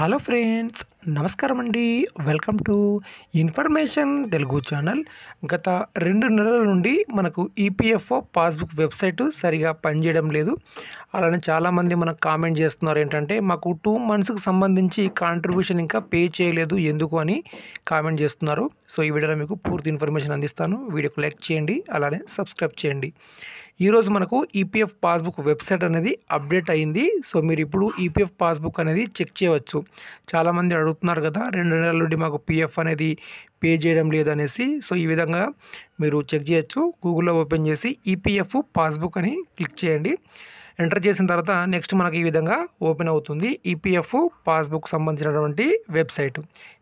Hello friends నమస్కారం అండి welcome to information Telugu channel. గత రెండు నెలల నుండి మనకు ఈపీఎఫ్ఓ పాస్బుక్ వెబ్సైట్ సరిగా పనిచేయడం లేదు. అలానే చాలామంది మనకు కామెంట్ చేస్తున్నారు ఏంటంటే మాకు టూ మంత్స్కి సంబంధించి కాంట్రిబ్యూషన్ ఇంకా పే చేయలేదు ఎందుకు? అని కామెంట్ చేస్తున్నారు. సో ఈ వీడియోలో మీకు పూర్తి ఇన్ఫర్మేషన్ అందిస్తాను. వీడియోకు లైక్ చేయండి అలానే సబ్స్క్రైబ్ చేయండి. ఈరోజు మనకు ఈపీఎఫ్ పాస్బుక్ వెబ్సైట్ అనేది అప్డేట్ అయింది. సో మీరు ఇప్పుడు ఈపీఎఫ్ పాస్బుక్ అనేది చెక్ చేయవచ్చు. చాలామంది అడుగుతున్నారు కదా రెండు నెలల నుండి మాకు పీఎఫ్ అనేది పే చేయడం లేదనేసి. సో ఈ విధంగా మీరు చెక్ చేయొచ్చు. గూగుల్లో ఓపెన్ చేసి ఈపీఎఫ్ పాస్బుక్ అని క్లిక్ చేయండి. ఎంటర్ చేసిన తర్వాత నెక్స్ట్ మనకి ఈ విధంగా ఓపెన్ అవుతుంది. ఈపీఎఫ్ పాస్బుక్ సంబంధించినటువంటి వెబ్సైట్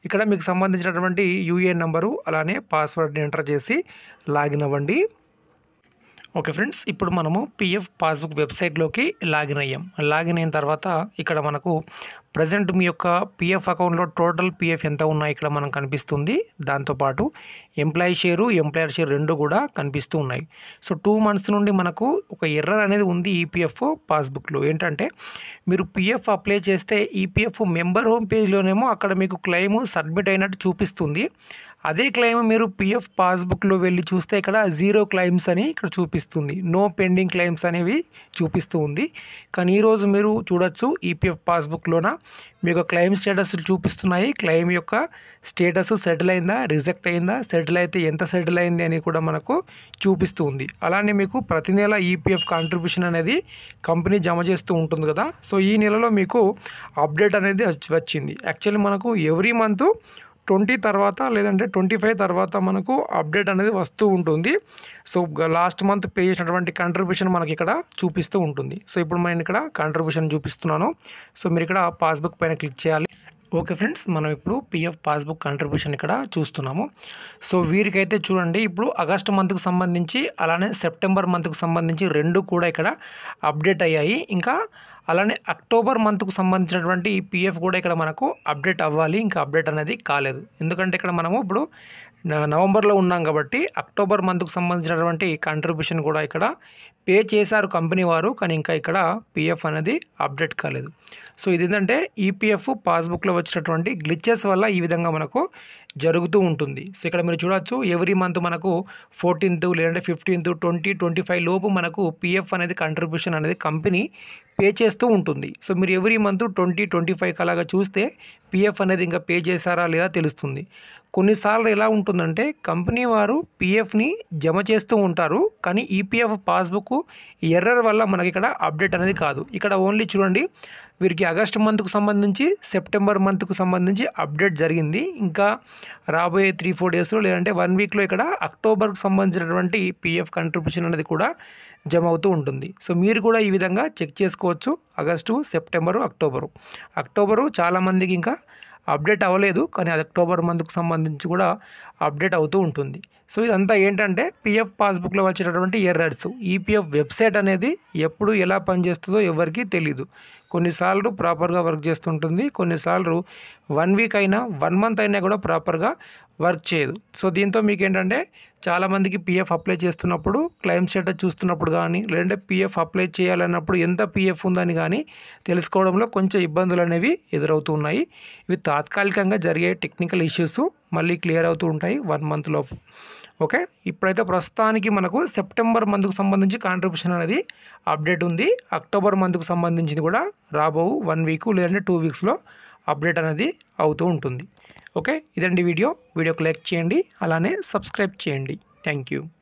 ఇక్కడ మీకు సంబంధించినటువంటి యూఏఎన్ నెంబరు అలానే పాస్వర్డ్ని ఎంటర్ చేసి లాగిన్ అవ్వండి. ఓకే ఫ్రెండ్స్ ఇప్పుడు మనము పిఎఫ్ పాస్బుక్ వెబ్సైట్లోకి లాగిన్ అయ్యాం. లాగిన్ అయిన తర్వాత ఇక్కడ మనకు ప్రజెంట్ మీ యొక్క పిఎఫ్ అకౌంట్లో టోటల్ పిఎఫ్ ఎంత ఉన్నాయి ఇక్కడ మనకు కనిపిస్తుంది. దాంతోపాటు ఎంప్లాయీ షేరు ఎంప్లాయర్ షేర్ రెండు కూడా కనిపిస్తూ ఉన్నాయి. సో టూ మంత్స్ నుండి మనకు ఒక ఎర్రర్ అనేది ఉంది ఈపీఎఫ్ పాస్బుక్లో. ఏంటంటే మీరు పిఎఫ్ అప్లై చేస్తే ఈపీఎఫ్ మెంబర్ హోమ్ పేజ్లోనేమో అక్కడ మీకు క్లెయిమ్ సబ్మిట్ అయినట్టు చూపిస్తుంది. అదే క్లెయిమ్ మీరు పిఎఫ్ పాస్బుక్లో వెళ్ళి చూస్తే ఇక్కడ జీరో క్లెయిమ్స్ అని ఇక్కడ చూపిస్తుంది. నో పెండింగ్ క్లెయిమ్స్ అనేవి చూపిస్తూ ఉంది. కానీ ఈరోజు మీరు చూడొచ్చు ఈపీఎఫ్ పాస్బుక్లోన మీకు క్లెయిమ్ స్టేటస్ చూపిస్తున్నాయి. క్లెయిమ్ యొక్క స్టేటస్ సెటిల్ అయిందా? రిజెక్ట్ అయిందా? సెటిల్ అయితే ఎంత సెటిల్ అయింది అని కూడా మనకు చూపిస్తూ ఉంది. అలానే మీకు ప్రతి నెల ఈపీఎఫ్ కాంట్రిబ్యూషన్ అనేది కంపెనీ జమ చేస్తూ ఉంటుంది కదా. సో ఈ నెలలో మీకు అప్డేట్ అనేది వచ్చింది. యాక్చువల్లీ మనకు ఎవ్రీ మంత్ ట్వంటీ తర్వాత లేదంటే ట్వంటీ ఫైవ్ తర్వాత మనకు అప్డేట్ అనేది వస్తూ ఉంటుంది. సో లాస్ట్ మంత్ పే చేసినటువంటి కంట్రిబ్యూషన్ మనకి ఇక్కడ చూపిస్తూ ఉంటుంది. సో ఇప్పుడు నేను ఇక్కడ కంట్రిబ్యూషన్ చూపిస్తున్నాను. సో మీరు ఇక్కడ పాస్బుక్ పైన క్లిక్ చేయాలి. ఓకే ఫ్రెండ్స్ మనం ఇప్పుడు పిఎఫ్ పాస్బుక్ కంట్రిబ్యూషన్ ఇక్కడ చూస్తున్నాము. సో వీరికైతే చూడండి ఇప్పుడు ఆగస్ట్ మంత్కు సంబంధించి అలానే సెప్టెంబర్ మంత్కి సంబంధించి రెండు కూడా ఇక్కడ అప్డేట్ అయ్యాయి. ఇంకా అలానే అక్టోబర్ మంత్కు సంబంధించినటువంటి పిఎఫ్ కూడా ఇక్కడ మనకు అప్డేట్ అవ్వాలి ఇంకా అప్డేట్ అనేది కాలేదు. ఎందుకంటే ఇక్కడ మనము ఇప్పుడు నవంబర్లో ఉన్నాం కాబట్టి అక్టోబర్ మంత్కు సంబంధించినటువంటి కంట్రిబ్యూషన్ కూడా ఇక్కడ పే చేశారు కంపెనీ వారు కానీ ఇంకా ఇక్కడ పిఎఫ్ అనేది అప్డేట్ కాలేదు. సో ఇది ఏంటంటే ఈపీఎఫ్ పాస్బుక్లో వచ్చినటువంటి గ్లిచెస్ వల్ల ఈ విధంగా మనకు జరుగుతూ ఉంటుంది. సో ఇక్కడ మీరు చూడొచ్చు ఎవ్రీ మంత్ మనకు ఫోర్టీన్త్ లేదంటే ఫిఫ్టీన్త్ ట్వంటీ ట్వంటీ ఫైవ్ లోపు మనకు పిఎఫ్ అనేది కంట్రిబ్యూషన్ అనేది కంపెనీ పే చేస్తూ ఉంటుంది. సో మీరు every month twenty twenty five అలాగా చూస్తే పిఎఫ్ అనేది ఇంకా పే చేశారా లేదా తెలుస్తుంది. కొన్నిసార్లు ఎలా ఉంటుందంటే కంపెనీ వారు పిఎఫ్ని జమ చేస్తూ ఉంటారు. కానీ ఈపీఎఫ్ పాస్బుక్ ఎర్రర్ వల్ల మనకి ఇక్కడ అప్డేట్ అనేది కాదు. ఇక్కడ ఓన్లీ చూడండి వీరికి ఆగస్టు మంత్కు సంబంధించి సెప్టెంబర్ మంత్కు సంబంధించి అప్డేట్ జరిగింది. ఇంకా రాబోయే త్రీ ఫోర్ డేస్లో లేదంటే వన్ వీక్లో ఇక్కడ అక్టోబర్కి సంబంధించినటువంటి పిఎఫ్ కంట్రిబ్యూషన్ అనేది కూడా జమ అవుతూ ఉంటుంది. సో మీరు కూడా ఈ విధంగా చెక్ చేసుకోవచ్చు. August September October. అక్టోబరు చాలామందికి ఇంకా అప్డేట్ అవ్వలేదు. కానీ అది అక్టోబర్ మంత్కు సంబంధించి కూడా అప్డేట్ అవుతూ ఉంటుంది. సో ఇదంతా ఏంటంటే పిఎఫ్ పాస్బుక్లో వచ్చేటటువంటి ఎర్రర్స్. ఈపీఎఫ్ వెబ్సైట్ అనేది ఎప్పుడు ఎలా పనిచేస్తుందో ఎవరికీ తెలియదు కొన్నిసార్లు ప్రాపర్గా వర్క్ చేస్తుంటుంది కొన్నిసార్లు వన్ వీక్ అయినా వన్ మంత్ అయినా కూడా ప్రాపర్గా వర్క్ చేయదు. సో దీంతో మీకు ఏంటంటే చాలామందికి పిఎఫ్ అప్లై చేస్తున్నప్పుడు క్లెయిమ్ స్టేటస్ చూస్తున్నప్పుడు కానీ లేదంటే పిఎఫ్ అప్లై చేయాలన్నప్పుడు ఎంత పిఎఫ్ ఉందని కానీ తెలుసుకోవడంలో కొంచెం ఇబ్బందులు అనేవి ఎదురవుతున్నాయి ఇవి తాత్కాలికంగా జరిగే టెక్నికల్ ఇష్యూస్. మళ్ళీ క్లియర్ అవుతూ ఉంటాయి వన్ మంత్ లోపు. ఓకే? ఇప్పుడైతే ప్రస్తుతానికి మనకు సెప్టెంబర్ మంత్కు సంబంధించి కాంట్రిబ్యూషన్ అనేది అప్డేట్ ఉంది. అక్టోబర్ మంత్కు సంబంధించింది కూడా రాబో వన్ వీక్ లేదంటే టూ వీక్స్లో అప్డేట్ అనేది అవుతూ ఉంటుంది. ఓకే? ఇదండి వీడియో. వీడియోకి లైక్ చేయండి. అలానే సబ్స్క్రైబ్ చేయండి. Thank you